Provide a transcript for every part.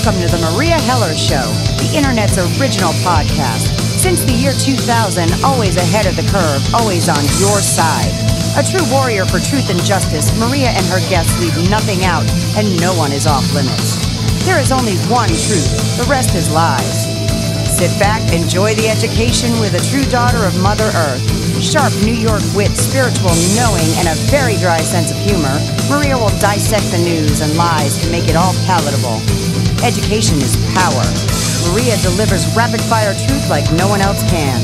Welcome to the Meria Heller Show, the internet's original podcast. Since the year 2000, always ahead of the curve, always on your side. A true warrior for truth and justice, Meria and her guests leave nothing out, and no one is off limits. There is only one truth, the rest is lies. Sit back, enjoy the education with a true daughter of Mother Earth. Sharp New York wit, spiritual knowing, and a very dry sense of humor, Meria will dissect the news and lies to make it all palatable. Education is power. Meria delivers rapid fire truth like no one else can.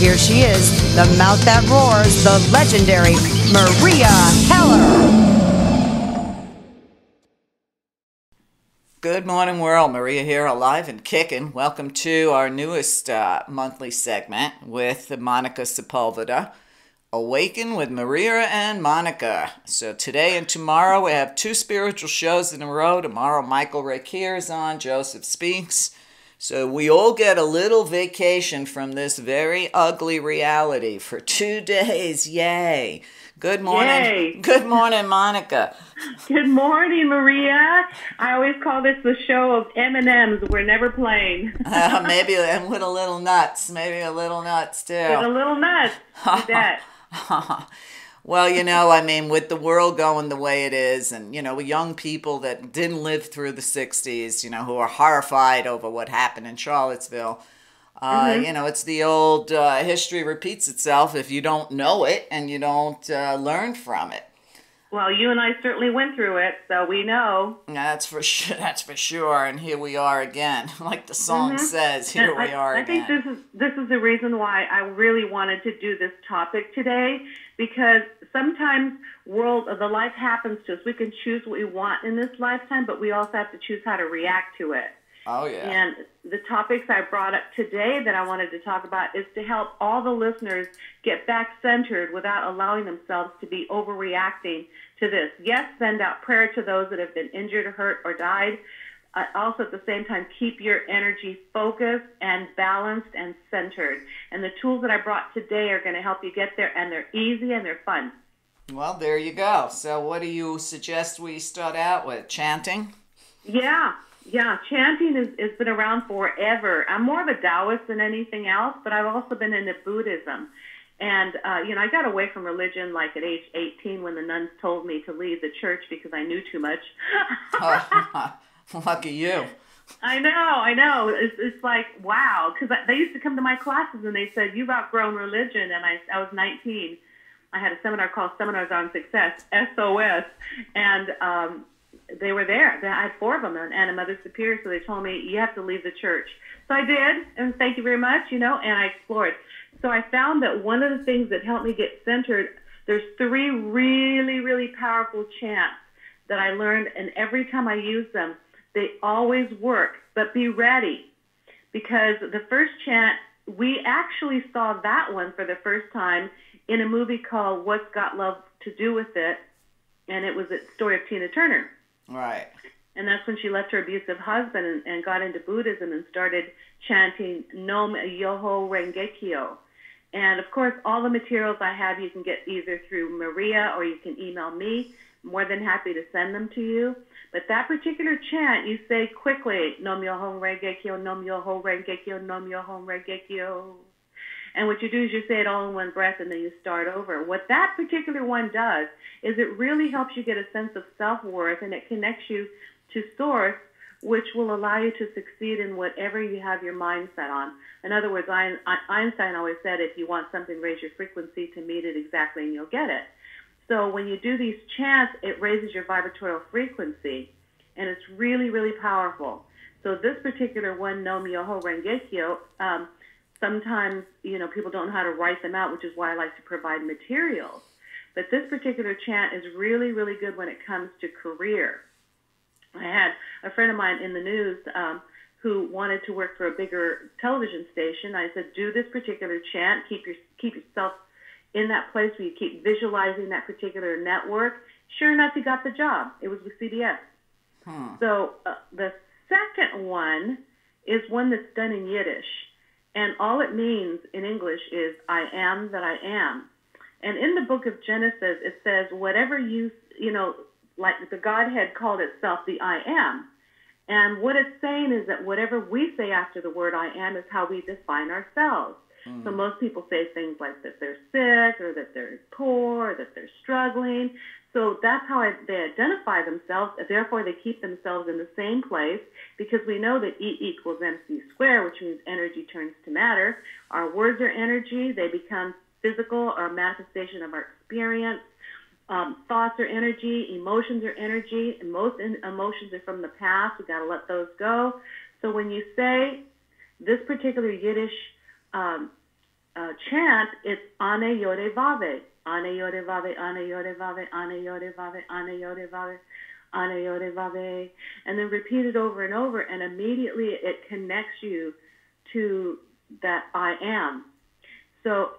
Here she is, the mouth that roars, the legendary Meria Heller. Good morning, world. Meria here, alive and kicking. Welcome to our newest uh, monthly segment with Monnica Sepulveda. Awaken with Meria and Monnica. So today and tomorrow we have two spiritual shows in a row. Tomorrow Michael Rakier is on, Joseph Speaks. So we all get a little vacation from this very ugly reality for two days. Yay. Good morning. Yay. Good morning, Monnica. Good morning, Meria. I always call this the show of M and M's. We're never playing. Uh, maybe and with a little nuts, maybe a little nuts too. With a little nuts. That. well, you know, I mean, with the world going the way it is, and, you know, young people that didn't live through the 60s, you know, who are horrified over what happened in Charlottesville, uh, Mm-hmm. you know, it's the old uh, history repeats itself if you don't know it and you don't uh, learn from it. Well, you and I certainly went through it, so we know. That's for sure. That's for sure. And here we are again, like the song says. Here Mm-hmm. And we I, are I again. think this is this is the reason why I really wanted to do this topic today because sometimes world the life happens to us. We can choose what we want in this lifetime, but we also have to choose how to react to it. Oh yeah. And the topics I brought up today that I wanted to talk about is to help all the listeners get back centered without allowing themselves to be overreacting to this. Yes, send out prayer to those that have been injured, hurt, or died. Uh, also, at the same time, keep your energy focused and balanced and centered. And the tools that I brought today are going to help you get there, and they're easy and they're fun. Well, there you go. So, what do you suggest we start out with? Chanting? Yeah, yeah. Chanting has, has been around forever. I'm more of a Taoist than anything else, but I've also been into Buddhism. And, uh, you know, I got away from religion like at age 18 when the nuns told me to leave the church because I knew too much. Lucky you. I know, I know. It's, it's like, wow. Because they used to come to my classes and they said, You've outgrown religion. And I, I was 19. I had a seminar called Seminars on Success, SOS. And um, they were there. I had four of them and, a Mother Superior. So they told me, You have to leave the church. So I did. And thank you very much, you know, and I explored. So I found that one of the things that helped me get centered, there's three really, really powerful chants that I learned. And every time I use them, they always work, but be ready because the first chant, we actually saw that one for the first time in a movie called What's Got Love to Do with It, and it was a story of Tina Turner. Right. And that's when she left her abusive husband and, and got into Buddhism and started chanting Nom Yoho Rengekyo. And of course, all the materials I have you can get either through Meria or you can email me. More than happy to send them to you. But that particular chant, you say quickly, Nom Yoho Rengekyo, Nom Yoho Rengekyo, Nom Yoho Rengekyo. And what you do is you say it all in one breath and then you start over. What that particular one does is it really helps you get a sense of self worth and it connects you to source, which will allow you to succeed in whatever you have your mind set on. In other words, Einstein always said, if you want something, raise your frequency to meet it exactly and you'll get it. So when you do these chants, it raises your vibratorial frequency, and it's really, really powerful. So this particular one, Nom Yoho Rengekyo, um, sometimes you know people don't know how to write them out, which is why I like to provide materials. But this particular chant is really, really good when it comes to career. I had a friend of mine in the news um, who wanted to work for a bigger television station. I said, do this particular chant. Keep your keep yourself in that place where you keep visualizing that particular network. Sure enough, he got the job. It was with CBS. So uh, the second one is one that's done in Yiddish. And all it means in English is, I am that I am. And in the book of Genesis, it says, whatever you, you know, like the Godhead called itself the I am. And what it's saying is that whatever we say after the word I am is how we define ourselves. Mm. So most people say things like that they're sick or that they're poor or that they're struggling. So that's how I, they identify themselves. Therefore, they keep themselves in the same place because we know that E equals mc squared, which means energy turns to matter. Our words are energy. They become physical or manifestation of our experience. Um, thoughts are energy, emotions are energy, and most in- emotions are from the past. We've got to let those go. So when you say this particular Yiddish um, uh, chant, it's Ane Yode Vave, Ane Yode Vave, Ane Yode Vave, Ane Yode Vave, Ane Yode Vave, Ane Yode Vave, and then repeat it over and over, and immediately it connects you to that I am. So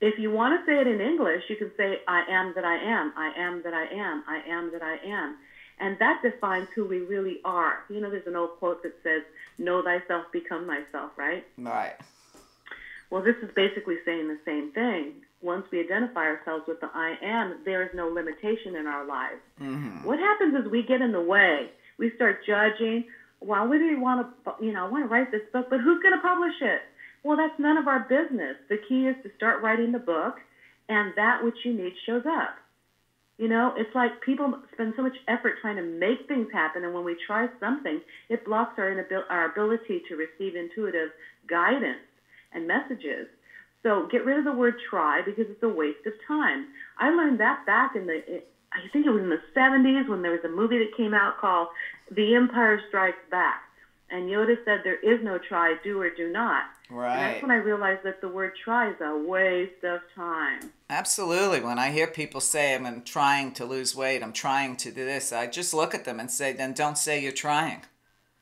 if you want to say it in English, you can say, I am that I am, I am that I am, I am that I am. And that defines who we really are. You know, there's an old quote that says, Know thyself, become thyself, right? Right. Well, this is basically saying the same thing. Once we identify ourselves with the I am, there is no limitation in our lives. Mm-hmm. What happens is we get in the way. We start judging. Well, we do want to, you know, I want to write this book, but who's going to publish it? Well, that's none of our business. The key is to start writing the book, and that which you need shows up. You know, it's like people spend so much effort trying to make things happen, and when we try something, it blocks our, inabil- our ability to receive intuitive guidance and messages. So get rid of the word try because it's a waste of time. I learned that back in the, I think it was in the 70s when there was a movie that came out called The Empire Strikes Back. And Yoda said there is no try, do or do not. Right. And that's when I realized that the word try is a waste of time. Absolutely. When I hear people say, I'm trying to lose weight, I'm trying to do this, I just look at them and say, then don't say you're trying.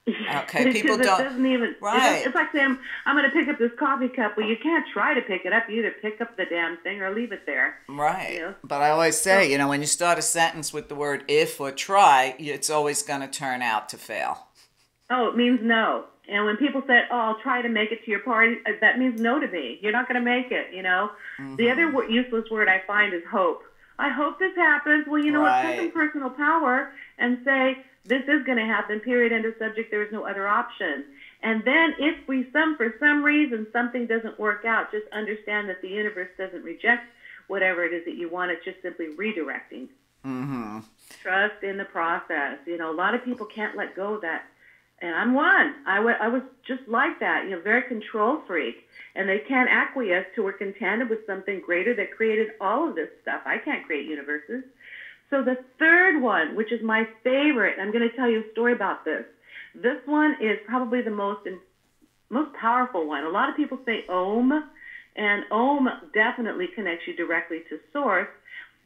Okay, people don't. Doesn't even, right. It, it's like saying, I'm going to pick up this coffee cup. Well, you can't try to pick it up. You either pick up the damn thing or leave it there. Right. You know? But I always say, you know, when you start a sentence with the word if or try, it's always going to turn out to fail. Oh, it means no. And when people say, "Oh, I'll try to make it to your party," uh, that means no to me. You're not going to make it. You know. Mm-hmm. The other useless word I find is hope. I hope this happens. Well, you know right. what? Take some personal power and say this is going to happen. Period. End of subject. There is no other option. And then, if we some for some reason something doesn't work out, just understand that the universe doesn't reject whatever it is that you want. It's just simply redirecting. Mm-hmm. Trust in the process. You know, a lot of people can't let go of that and I'm one. I, w- I was just like that, you know, very control freak. And they can't acquiesce to or contend with something greater that created all of this stuff. I can't create universes. So the third one, which is my favorite, I'm going to tell you a story about this. This one is probably the most most powerful one. A lot of people say Om, and Om definitely connects you directly to Source.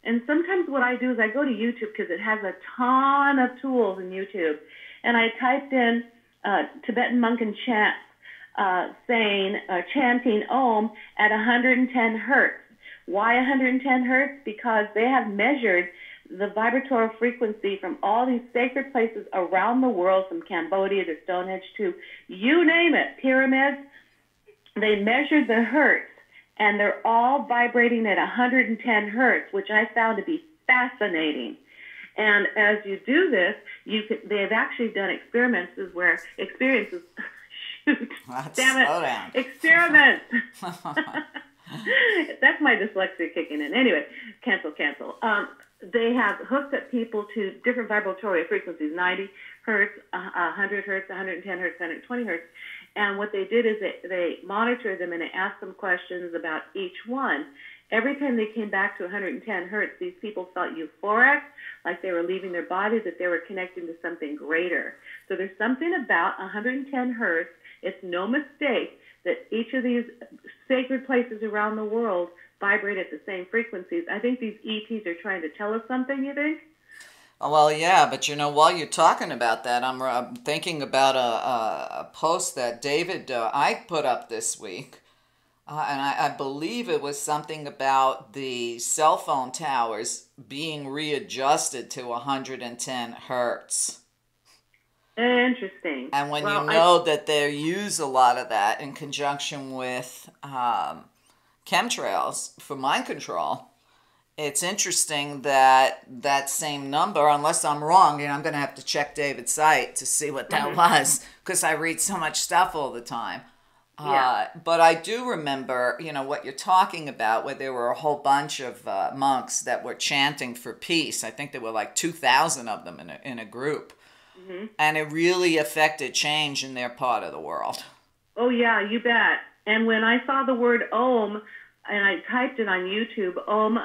And sometimes what I do is I go to YouTube because it has a ton of tools in YouTube and I typed in uh, Tibetan monk and chant uh, saying, uh, chanting Om at 110 hertz. Why 110 hertz? Because they have measured the vibratorial frequency from all these sacred places around the world, from Cambodia to Stonehenge to you name it, pyramids. They measured the hertz, and they're all vibrating at 110 hertz, which I found to be fascinating. And as you do this, you can, they've actually done experiments where experiences. Shoot, Let's damn it! Slow down. Experiments. That's my dyslexia kicking in. Anyway, cancel, cancel. Um, they have hooked up people to different vibratory frequencies 90 hertz, uh, 100 hertz, 110 hertz, 120 hertz. And what they did is they, they monitored them and they asked them questions about each one. Every time they came back to 110 hertz, these people felt euphoric, like they were leaving their body, that they were connecting to something greater. So there's something about 110 hertz. It's no mistake that each of these sacred places around the world vibrate at the same frequencies. I think these ETs are trying to tell us something, you think? Oh, well, yeah, but you know, while you're talking about that, I'm, uh, thinking about a, a, a, post that David uh, I put up this week uh, and I, I, believe it was something about the cell phone towers being readjusted to 110 hertz. Interesting. And when well, you know I... that they use a lot of that in conjunction with um, chemtrails for mind control, it's interesting that that same number, unless I'm wrong, and I'm going to have to check David's site to see what that was because I read so much stuff all the time. Uh, but I do remember, you know, what you're talking about, where there were a whole bunch of uh, monks that were chanting for peace. I think there were like 2,000 of them in a, in a group. Mm-hmm. And it really affected change in their part of the world. Oh, yeah, you bet. And when I saw the word Om, and I typed it on YouTube, Om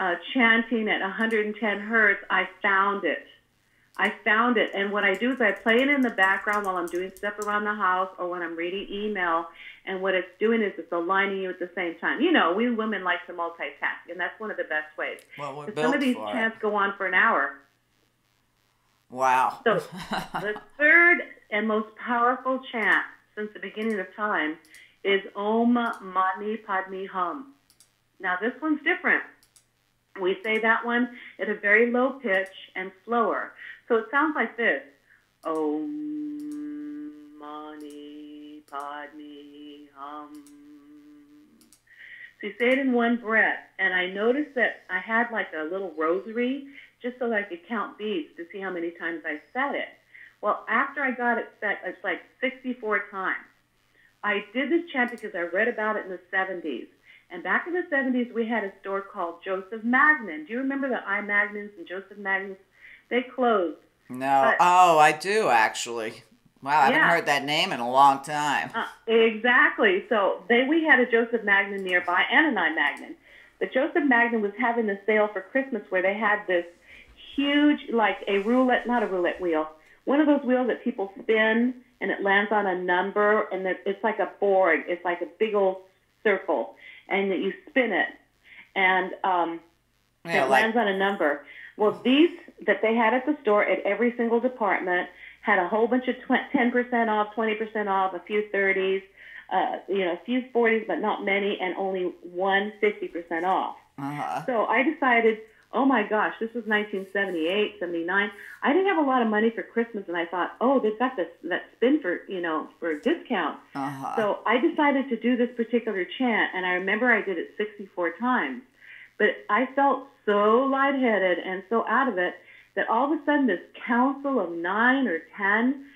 uh, chanting at 110 hertz, I found it. I found it. And what I do is I play it in the background while I'm doing stuff around the house or when I'm reading email. And what it's doing is it's aligning you at the same time. You know, we women like to multitask, and that's one of the best ways. Well, we're some of these chants go on for an hour. Wow. So the third and most powerful chant since the beginning of time is Om Mani Padme Hum. Now this one's different. We say that one at a very low pitch and slower. So it sounds like this. Om Mani Padme Hum. So you say it in one breath. And I noticed that I had like a little rosary just so I could count beads to see how many times I said it. Well, after I got it set, it's like 64 times. I did this chant because I read about it in the 70s. And back in the 70s, we had a store called Joseph Magnin. Do you remember the I Magnins and Joseph Magnins? They closed. No. But, oh, I do actually. Wow, I yeah. haven't heard that name in a long time. Uh, exactly. So they we had a Joseph Magnin nearby and an I Magnin. But Joseph Magnin was having a sale for Christmas where they had this huge, like a roulette, not a roulette wheel, one of those wheels that people spin and it lands on a number and it's like a board. It's like a big old circle and that you spin it and um, yeah, it like... lands on a number. Well, these that they had at the store at every single department had a whole bunch of tw- 10% off, 20% off, a few 30s, uh, you know, a few 40s, but not many, and only one 50% off. Uh-huh. So I decided – oh my gosh, this was 1978, 79. I didn't have a lot of money for Christmas, and I thought, oh, they've got this that spin for you know for a discount. Uh-huh. So I decided to do this particular chant, and I remember I did it 64 times. But I felt so lightheaded and so out of it that all of a sudden this council of nine or ten,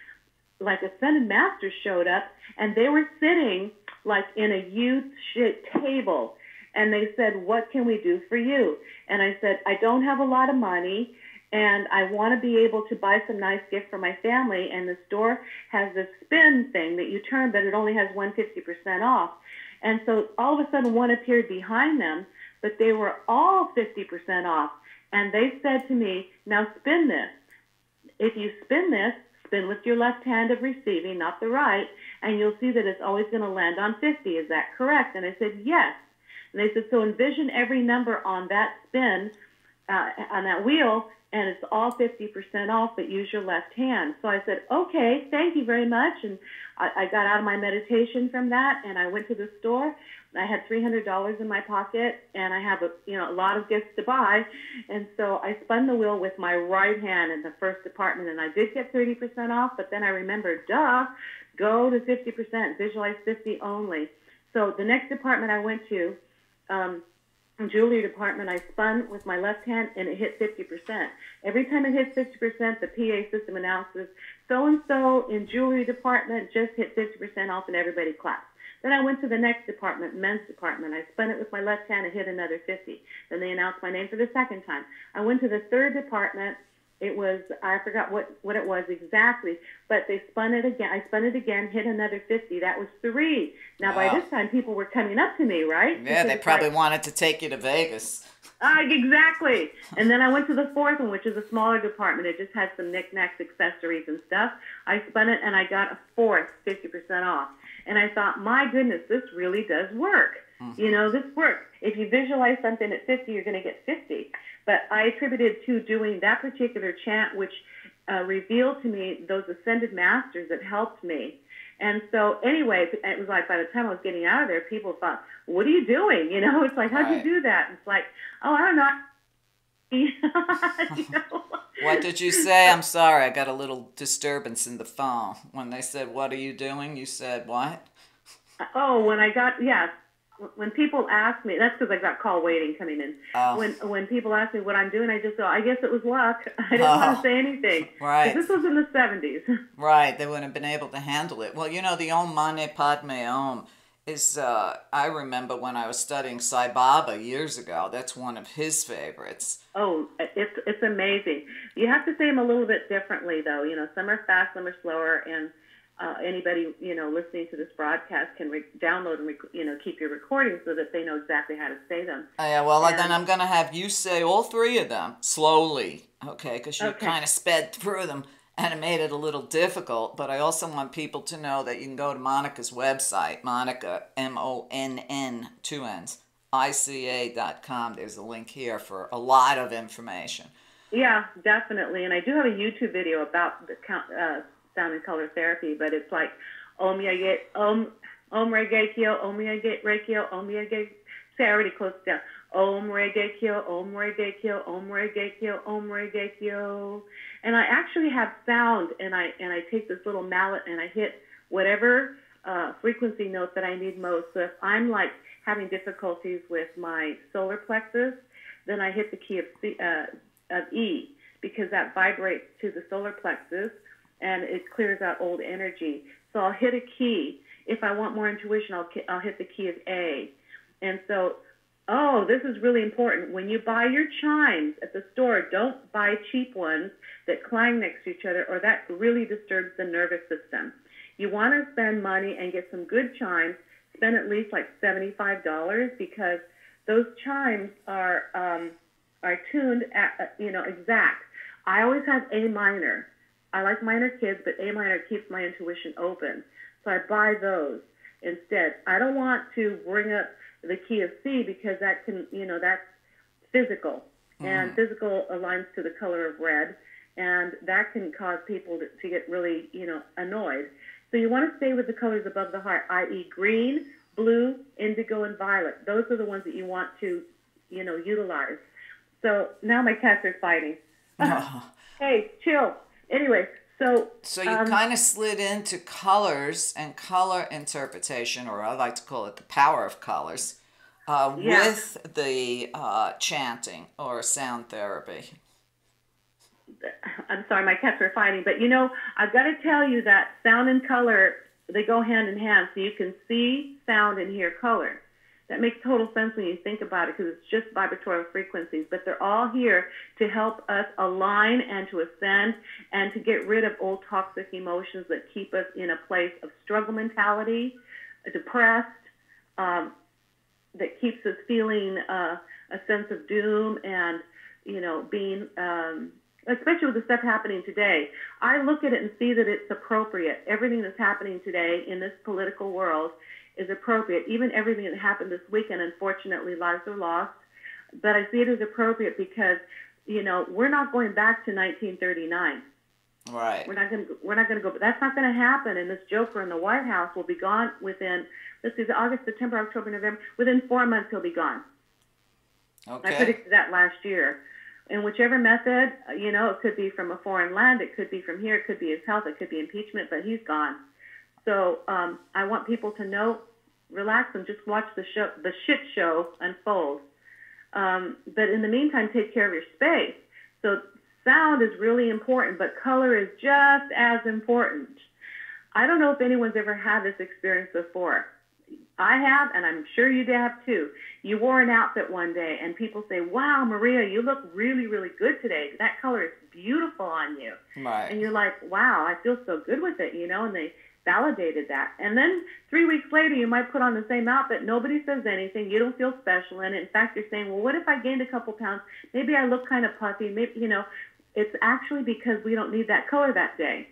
like ascended masters, showed up, and they were sitting like in a youth shit table and they said, What can we do for you? And I said, I don't have a lot of money and I want to be able to buy some nice gift for my family. And the store has this spin thing that you turn, but it only has 150% off. And so all of a sudden, one appeared behind them, but they were all 50% off. And they said to me, Now spin this. If you spin this, spin with your left hand of receiving, not the right, and you'll see that it's always going to land on 50. Is that correct? And I said, Yes. And they said, so envision every number on that spin, uh, on that wheel, and it's all 50% off, but use your left hand. So I said, okay, thank you very much. And I, I got out of my meditation from that, and I went to the store. I had $300 in my pocket, and I have a you know a lot of gifts to buy, and so I spun the wheel with my right hand in the first department, and I did get 30% off. But then I remembered, duh, go to 50%, visualize 50 only. So the next department I went to, um, jewelry department, I spun with my left hand and it hit 50%. Every time it hits 50%, the PA system announces, so and so in jewelry department just hit 50% off and everybody claps. Then I went to the next department, men's department. I spun it with my left hand and hit another 50. Then they announced my name for the second time. I went to the third department it was I forgot what what it was exactly, but they spun it again. I spun it again, hit another fifty. That was three. Now wow. by this time, people were coming up to me, right? Yeah, because they probably like, wanted to take you to Vegas. Uh, exactly. and then I went to the fourth one, which is a smaller department. It just had some knickknacks, accessories, and stuff. I spun it and I got a fourth, fifty percent off. And I thought, my goodness, this really does work. Mm-hmm. You know, this works. If you visualize something at 50, you're going to get 50. But I attributed to doing that particular chant, which uh, revealed to me those ascended masters that helped me. And so, anyway, it was like by the time I was getting out of there, people thought, "What are you doing?" You know, it's like, "How'd right. you do that?" And it's like, "Oh, I don't know." you know? what did you say? I'm sorry, I got a little disturbance in the phone. When they said, "What are you doing?" You said what? Oh, when I got yes, when people ask me, that's because I got call waiting coming in. Oh. When when people ask me what I'm doing, I just go, I guess it was luck. I didn't Oh. want to say anything. Right. This was in the 70s. Right, they wouldn't have been able to handle it. Well, you know, the Om Mane Padme Om is, uh, I remember when I was studying Sai Baba years ago, that's one of his favorites. Oh, it's it's amazing. You have to say them a little bit differently, though. You know, some are fast, some are slower, and uh, anybody you know listening to this broadcast can re- download and rec- you know keep your recordings so that they know exactly how to say them. Oh, yeah, well, then I'm going to have you say all three of them slowly, okay? Because you Okay. kind of sped through them and it made it a little difficult. But I also want people to know that you can go to Monnica's website, Monnica, M O N N, two N's, ICA.com. There's a link here for a lot of information. Yeah, definitely. And I do have a YouTube video about the count, uh, sound and color therapy, but it's like Om Yagit, Om Om Regekyo, Om Yagit Rekyo, Om Yagit. See, I already closed down. Om Regekyo, Om Regekyo, Om Regekyo, Om Regekyo. And I actually have sound, and I and I take this little mallet and I hit whatever uh, frequency note that I need most. So if I'm like having difficulties with my solar plexus, then I hit the key of C, uh, of E because that vibrates to the solar plexus and it clears out old energy. So I'll hit a key. If I want more intuition, I'll I'll hit the key of A. And so, oh, this is really important. When you buy your chimes at the store, don't buy cheap ones that clang next to each other, or that really disturbs the nervous system. You want to spend money and get some good chimes. Spend at least like seventy-five dollars because those chimes are um, are tuned at uh, you know exact. I always have A minor. I like minor kids, but A minor keeps my intuition open. So I buy those instead. I don't want to bring up the key of C because that can, you know, that's physical. And mm. physical aligns to the color of red. And that can cause people to, to get really, you know, annoyed. So you want to stay with the colors above the heart, i.e., green, blue, indigo, and violet. Those are the ones that you want to, you know, utilize. So now my cats are fighting. hey, chill. Anyway, so So you um, kind of slid into colors and color interpretation, or I like to call it the power of colors, uh, Yeah. with the uh, chanting or sound therapy. I'm sorry, my cats are fighting, but you know, I've got to tell you that sound and color they go hand in hand. So you can see sound and hear color. That makes total sense when you think about it because it's just vibratorial frequencies, but they're all here to help us align and to ascend and to get rid of old toxic emotions that keep us in a place of struggle mentality, depressed, um, that keeps us feeling uh, a sense of doom and you know being um, especially with the stuff happening today. I look at it and see that it's appropriate. Everything that's happening today in this political world is appropriate even everything that happened this weekend unfortunately lives are lost but i see it as appropriate because you know we're not going back to 1939 Right. we're not going to we're not going to go but that's not going to happen and this joker in the white house will be gone within let's see august september october november within four months he'll be gone Okay. I predicted that last year. In whichever method, you know, it could be from a foreign land, it could be from here, it could be his health, it could be impeachment, but he's gone. So um, I want people to know, relax and just watch the show, the shit show unfold. Um, but in the meantime, take care of your space. So sound is really important, but color is just as important. I don't know if anyone's ever had this experience before. I have, and I'm sure you have too. You wore an outfit one day, and people say, "Wow, Meria, you look really, really good today. That color is beautiful on you." Right. And you're like, "Wow, I feel so good with it," you know. And they validated that. And then three weeks later, you might put on the same outfit. Nobody says anything. You don't feel special in it. In fact, you're saying, "Well, what if I gained a couple pounds? Maybe I look kind of puffy. Maybe you know." It's actually because we don't need that color that day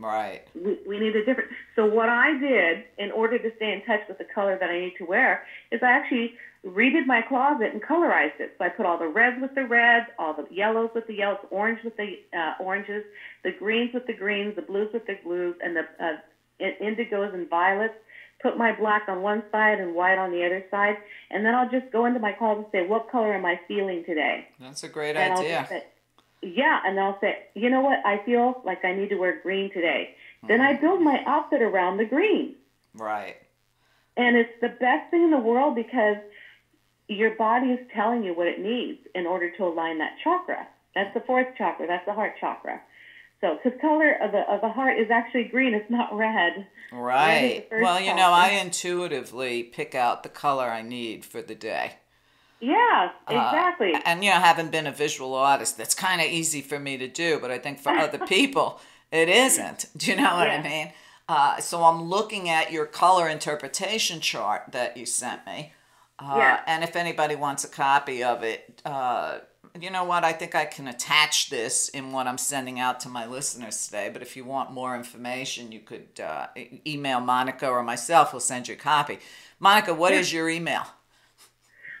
Right. we, we need a different. So what I did in order to stay in touch with the color that I need to wear is I actually redid my closet and colorized it. So I put all the reds with the reds, all the yellows with the yellows, orange with the uh, oranges, the greens with the greens, the blues with the blues, and the uh, indigos and violets. Put my black on one side and white on the other side, and then I'll just go into my closet and say, what color am I feeling today? That's a great And idea. say, yeah, and I'll say, you know what? I feel like I need to wear green today. Then Mm-hmm. I build my outfit around the green. Right. And it's the best thing in the world because your body is telling you what it needs in order to align that chakra. That's the fourth chakra. That's the heart chakra. So, because color of the of the heart is actually green, it's not red. Right. Well, you know, I intuitively pick out the color I need for the day. Yeah, Uh, exactly. and you know, having been a visual artist, that's kind of easy for me to do, but I think for other people, it isn't. Do you know what I mean? Uh, so I'm looking at your color interpretation chart that you sent me. Uh, Yeah. And if anybody wants a copy of it, uh, you know what? I think I can attach this in what I'm sending out to my listeners today. But if you want more information, you could uh, email Monnica or myself. We'll send you a copy. Monnica, what is your email?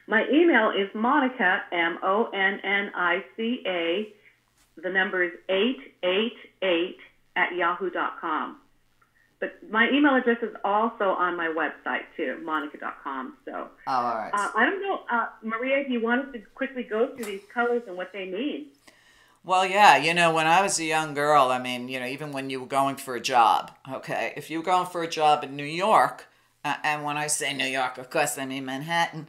My email is Monnica M O N N I C A. The number is eight eight eight at yahoo.com. But my email address is also on my website too, monnica.com. So Oh, all right. uh, I don't know, uh, Meria, if you want us to quickly go through these colors and what they mean. Well, yeah, you know, when I was a young girl, I mean, you know, even when you were going for a job, okay, if you were going for a job in New York, uh, and when I say New York, of course, I mean Manhattan,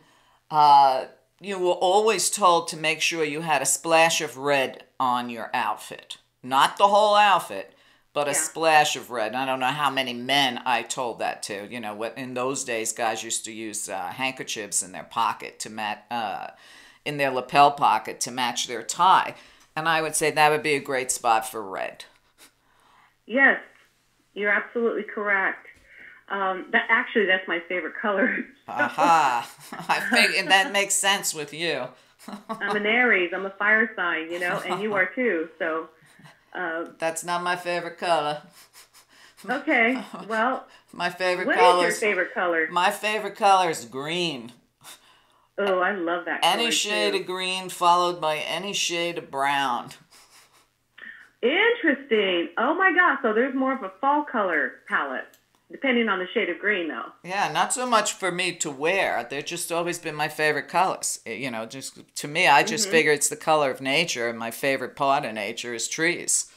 uh, you were always told to make sure you had a splash of red on your outfit. Not the whole outfit, but a splash of red. I don't know how many men I told that to. You know, what in those days, guys used to use uh, handkerchiefs in their pocket to mat, uh, in their lapel pocket to match their tie. And I would say that would be a great spot for red. Yes, you're absolutely correct. Um, that actually, that's my favorite color. Aha! I think and that makes sense with you. I'm an Aries. I'm a fire sign, you know, and you are too. So, uh, That's not my favorite color. okay. Well, My favorite what color is your favorite color? My favorite color is green. Oh, I love that. Any shade too. of green followed by any shade of brown. Interesting. Oh my gosh. So there's more of a fall color palette, depending on the shade of green, though. Yeah, not so much for me to wear. They've just always been my favorite colors. Eh, You know, just to me, I just Mm-hmm. figure it's the color of nature, and my favorite part of nature is trees.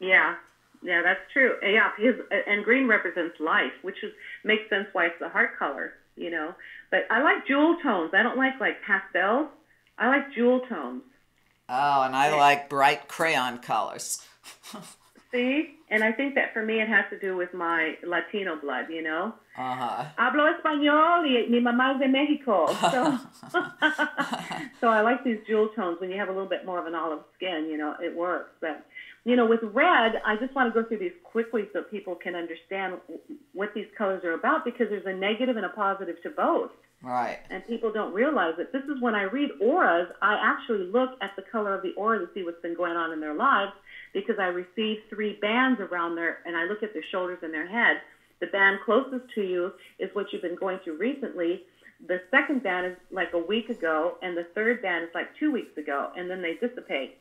Yeah. Yeah, that's true. Yeah, his and green represents life, which is makes sense why it's the heart color, you know. But I like jewel tones. I don't like like pastels. I like jewel tones. Oh, and I like bright crayon colors. See, and I think that for me it has to do with my Latino blood, you know. Uh huh. Hablo español y mi mamá es de Mexico. So, so I like these jewel tones when you have a little bit more of an olive skin, you know, it works. But, you know, with red, I just want to go through these quickly so people can understand what these colors are about because there's a negative and a positive to both. Right. And people don't realize it. This is when I read auras, I actually look at the color of the aura to see what's been going on in their lives because I receive three bands around their, and I look at their shoulders and their head. The band closest to you is what you've been going through recently. The second band is like a week ago, and the third band is like two weeks ago, and then they dissipate.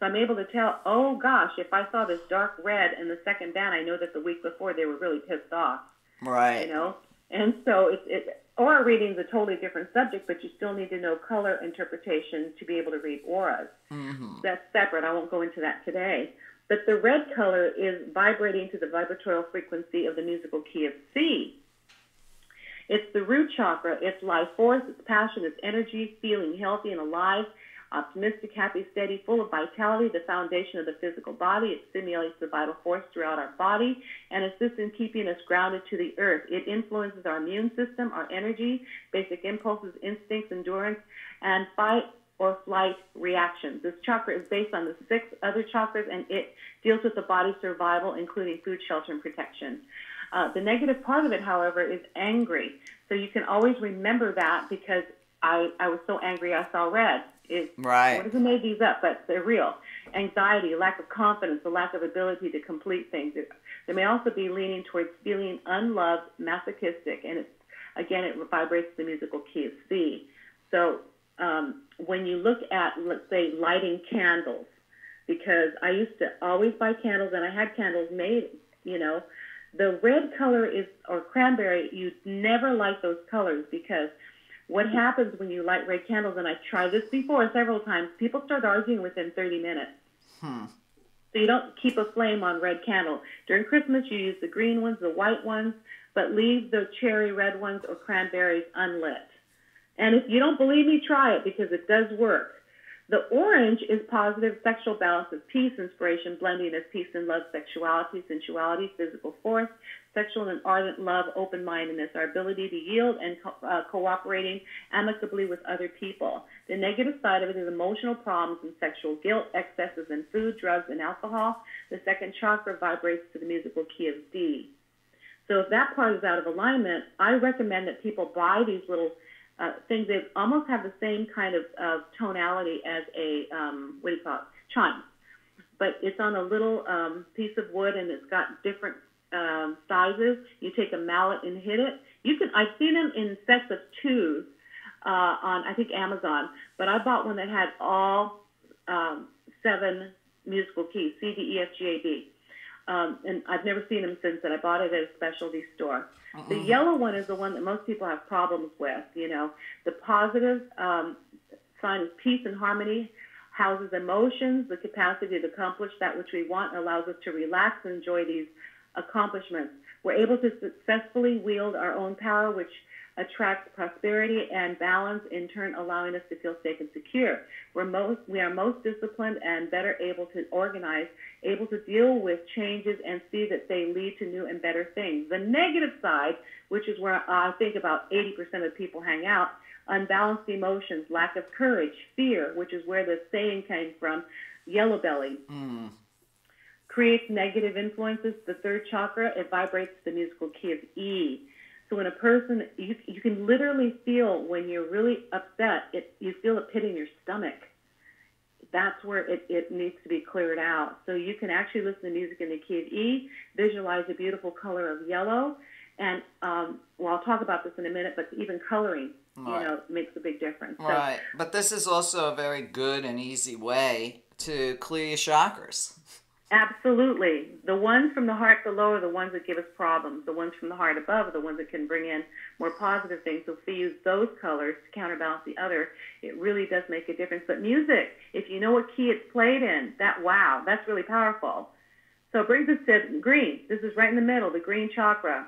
So I'm able to tell, oh gosh, if I saw this dark red in the second band, I know that the week before they were really pissed off Right. you know. And so it, it aura reading is a totally different subject, but you still need to know color interpretation to be able to read auras. Mm-hmm. That's separate. I won't go into that today. But the red color is vibrating to the vibratorial frequency of the musical key of C. It's the root chakra. It's life force. It's passion. It's energy. Feeling healthy and alive. Optimistic, happy, steady, full of vitality, the foundation of the physical body. It stimulates the vital force throughout our body and assists in keeping us grounded to the earth. It influences our immune system, our energy, basic impulses, instincts, endurance, and fight or flight reactions. This chakra is based on the six other chakras and it deals with the body's survival, including food, shelter, and protection. Uh, the negative part of it, however, is angry. So you can always remember that because I, I was so angry I saw red. It, Right. What doesn't made these up, but they're real. Anxiety, lack of confidence, the lack of ability to complete things. It, there may also be leaning towards feeling unloved, masochistic, and it's again it vibrates the musical key of C. So um, when you look at, let's say, lighting candles, because I used to always buy candles, and I had candles made, you know, the red color is or cranberry. You never light those colors because what happens when you light red candles, and I tried this before several times, people start arguing within 30 minutes. Hmm. So you don't keep a flame on red candle. During Christmas, you use the green ones, the white ones, but leave the cherry red ones or cranberries unlit. And if you don't believe me, try it because it does work. The orange is positive sexual balance of peace, inspiration, blending of peace and love, sexuality, sensuality, physical force, sexual and ardent love, open mindedness, our ability to yield and co- uh, cooperating amicably with other people. The negative side of it is emotional problems and sexual guilt, excesses in food, drugs, and alcohol. The second chakra vibrates to the musical key of D. So if that part is out of alignment, I recommend that people buy these little uh, things that almost have the same kind of, of tonality as a um, what do you call it chime, but it's on a little um, piece of wood and it's got different um, sizes. You take a mallet and hit it. You can I've seen them in sets of twos uh, on I think Amazon, but I bought one that had all um, seven musical keys C D E F G A D. Um, and I've never seen them since then. I bought it at a specialty store. The yellow one is the one that most people have problems with. You know, the positive um, sign is peace and harmony, houses emotions, the capacity to accomplish that which we want, allows us to relax and enjoy these accomplishments. We're able to successfully wield our own power, which attracts prosperity and balance, in turn allowing us to feel safe and secure. We're most, we are most disciplined and better able to organize, able to deal with changes and see that they lead to new and better things. The negative side, which is where I think about 80% of people hang out, unbalanced emotions, lack of courage, fear, which is where the saying came from, yellow belly. Mm. Creates negative influences. The third chakra, it vibrates the musical key of E so when a person, you, you can literally feel when you're really upset, it, you feel a pit in your stomach. That's where it, it needs to be cleared out. So you can actually listen to music in the key of E, visualize a beautiful color of yellow, and um, well, I'll talk about this in a minute, but even coloring, right. you know, makes a big difference. Right. So, but this is also a very good and easy way to clear your chakras. Absolutely. The ones from the heart below are the ones that give us problems. The ones from the heart above are the ones that can bring in more positive things. So if we use those colors to counterbalance the other, it really does make a difference. But music, if you know what key it's played in, that wow, that's really powerful. So it brings us to green. This is right in the middle, the green chakra.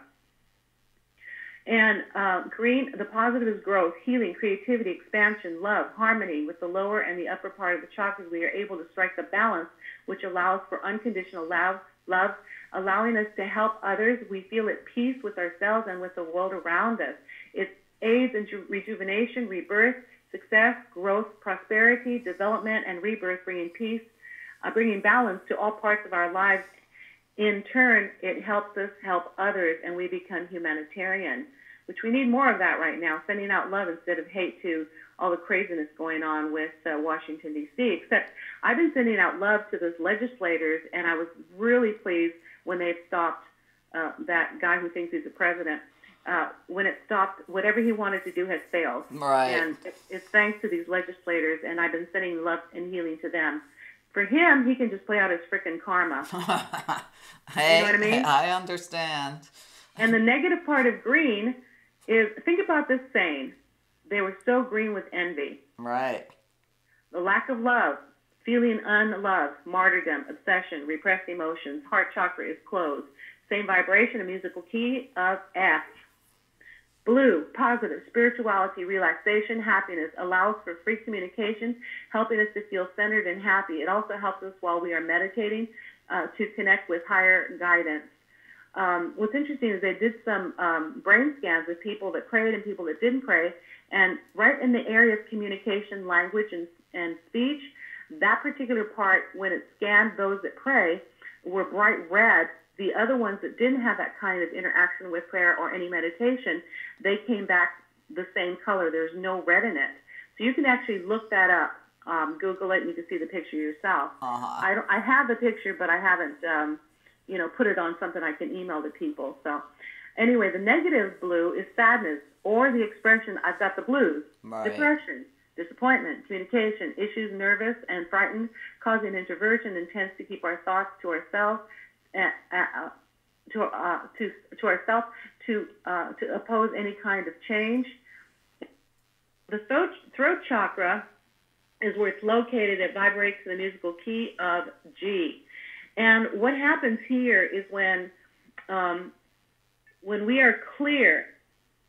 And uh, green, the positive is growth, healing, creativity, expansion, love, harmony with the lower and the upper part of the chakras. We are able to strike the balance, which allows for unconditional love, love, allowing us to help others. We feel at peace with ourselves and with the world around us. It aids in rejuvenation, rebirth, success, growth, prosperity, development, and rebirth, bringing peace, uh, bringing balance to all parts of our lives in turn, it helps us help others and we become humanitarian, which we need more of that right now, sending out love instead of hate to all the craziness going on with uh, Washington, D.C. Except I've been sending out love to those legislators, and I was really pleased when they've stopped uh, that guy who thinks he's the president. Uh, when it stopped, whatever he wanted to do has failed. Right. And it, it's thanks to these legislators, and I've been sending love and healing to them. For him, he can just play out his freaking karma. hey, you know what I mean? I understand. And the negative part of green is think about this saying they were so green with envy. Right. The lack of love, feeling unloved, martyrdom, obsession, repressed emotions, heart chakra is closed. Same vibration, a musical key of F. Blue, positive, spirituality, relaxation, happiness, allows for free communication, helping us to feel centered and happy. It also helps us while we are meditating uh, to connect with higher guidance. Um, what's interesting is they did some um, brain scans with people that prayed and people that didn't pray, and right in the area of communication, language, and, and speech, that particular part, when it scanned those that pray, were bright red the other ones that didn't have that kind of interaction with prayer or any meditation, they came back the same color. There's no red in it. So you can actually look that up. Um, Google it and you can see the picture yourself. Uh-huh. I, don't, I have the picture, but I haven't, um, you know, put it on something I can email to people. So anyway, the negative blue is sadness or the expression, I've got the blues, right. depression, disappointment, communication, issues, nervous and frightened, causing introversion and tends to keep our thoughts to ourselves uh, to uh, to to ourselves to uh, to oppose any kind of change. The throat, throat chakra is where it's located. It vibrates the musical key of G. And what happens here is when um, when we are clear,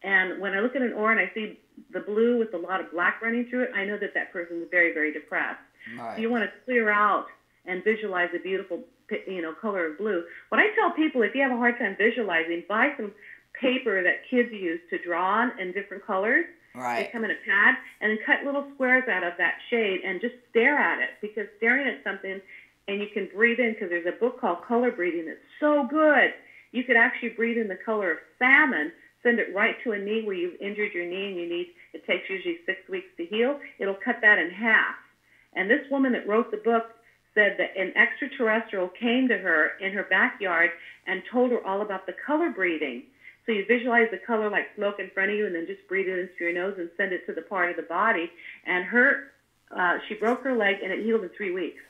and when I look at an aura and I see the blue with a lot of black running through it, I know that that person is very, very depressed. Right. So you want to clear out and visualize a beautiful, you know, color of blue. What I tell people, if you have a hard time visualizing, buy some paper that kids use to draw on in different colors. Right. They come in a pad and then cut little squares out of that shade and just stare at it because staring at something and you can breathe in because there's a book called Color Breathing that's so good. You could actually breathe in the color of salmon, send it right to a knee where you've injured your knee and you need it takes usually six weeks to heal. It'll cut that in half. And this woman that wrote the book said that an extraterrestrial came to her in her backyard and told her all about the color breathing. So you visualize the color like smoke in front of you and then just breathe it in through your nose and send it to the part of the body. And her, uh, she broke her leg and it healed in three weeks.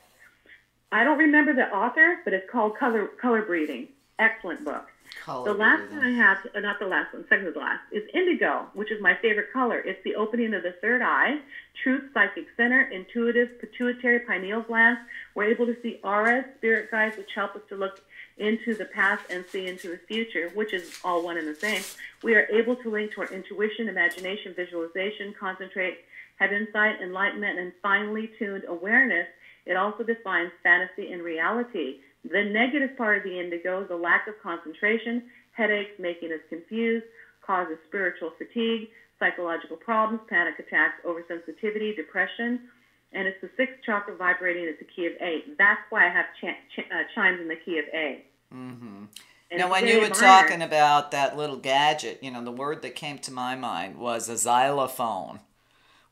I don't remember the author, but it's called Color Color Breathing. Excellent book. Color the last one I have, uh, not the last one, second to the last, is indigo, which is my favorite color. It's the opening of the third eye, truth, psychic center, intuitive, pituitary, pineal gland. We're able to see auras, spirit guides, which help us to look into the past and see into the future, which is all one and the same. We are able to link to our intuition, imagination, visualization, concentrate, have insight, enlightenment, and finely tuned awareness. It also defines fantasy and reality. The negative part of the indigo, is the lack of concentration, headaches, making us confused, causes spiritual fatigue, psychological problems, panic attacks, oversensitivity, depression, and it's the sixth chakra vibrating at the key of A. That's why I have ch- ch- uh, chimes in the key of A. Mm-hmm. And Now, when you were minor. talking about that little gadget, you know, the word that came to my mind was a xylophone.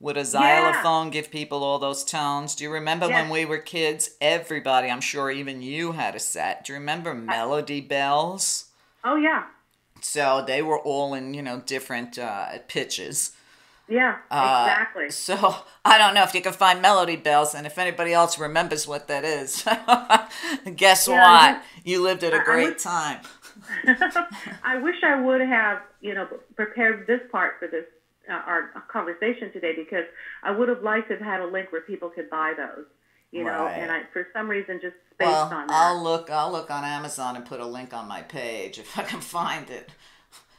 Would a xylophone give people all those tones? Do you remember when we were kids? Everybody, I'm sure even you had a set. Do you remember melody bells? Oh yeah, So they were all in, you know, different uh, pitches. yeah, Uh, exactly. So I don't know if you can find melody bells, and if anybody else remembers what that is, guess Yeah, what? You lived at a I- I great would- time. I wish I would have, you know, prepared this part for this uh, our conversation today because I would have liked to have had a link where people could buy those, you know, Right. and I for some reason just spaced Well, on that. I'll look. I'll look on Amazon and put a link on my page if I can find it.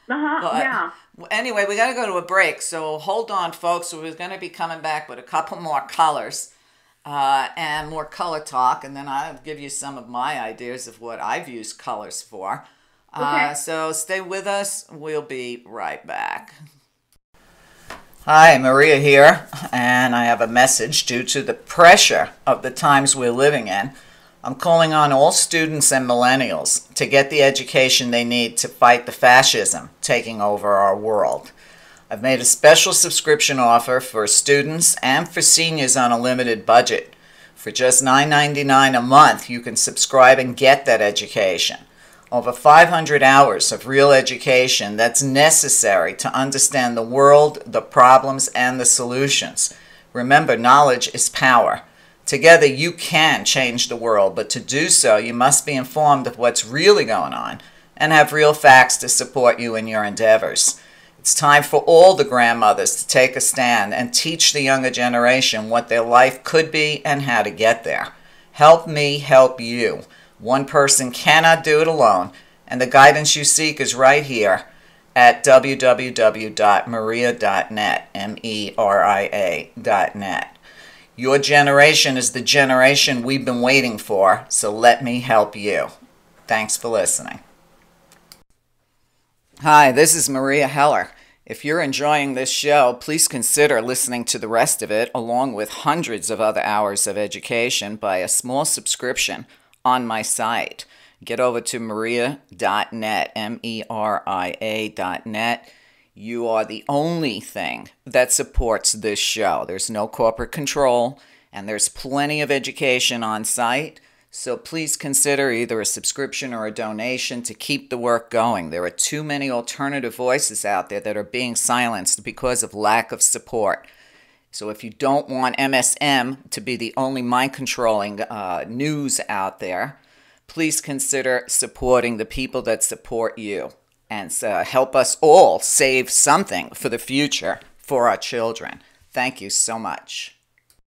uh-huh, But yeah. anyway, we got to go to a break. So hold on, folks. We're going to be coming back with a couple more colors uh, and more color talk, and then I'll give you some of my ideas of what I've used colors for. Uh, Okay. so stay with us. We'll be right back. Hi, Meria here, and I have a message due to the pressure of the times we're living in. I'm calling on all students and millennials to get the education they need to fight the fascism taking over our world. I've made a special subscription offer for students and for seniors on a limited budget. For just $9.99 a month, you can subscribe and get that education. Over 500 hours of real education that's necessary to understand the world, the problems, and the solutions. Remember, knowledge is power. Together, you can change the world, but to do so, you must be informed of what's really going on and have real facts to support you in your endeavors. It's time for all the grandmothers to take a stand and teach the younger generation what their life could be and how to get there. Help me help you. One person cannot do it alone, and the guidance you seek is right here at www.meria.net, M E R I A.net. Your generation is the generation we've been waiting for, so let me help you. Thanks for listening. Hi, this is Meria Heller. If you're enjoying this show, please consider listening to the rest of it, along with hundreds of other hours of education, by a small subscription on my site. Get over to meria.net, M E R I A.net. You are the only thing that supports this show. There's no corporate control, and there's plenty of education on site. So please consider either a subscription or a donation to keep the work going. There are too many alternative voices out there that are being silenced because of lack of support. So if you don't want MSM to be the only mind controlling uh, news out there, please consider supporting the people that support you and uh, help us all save something for the future for our children. Thank you so much.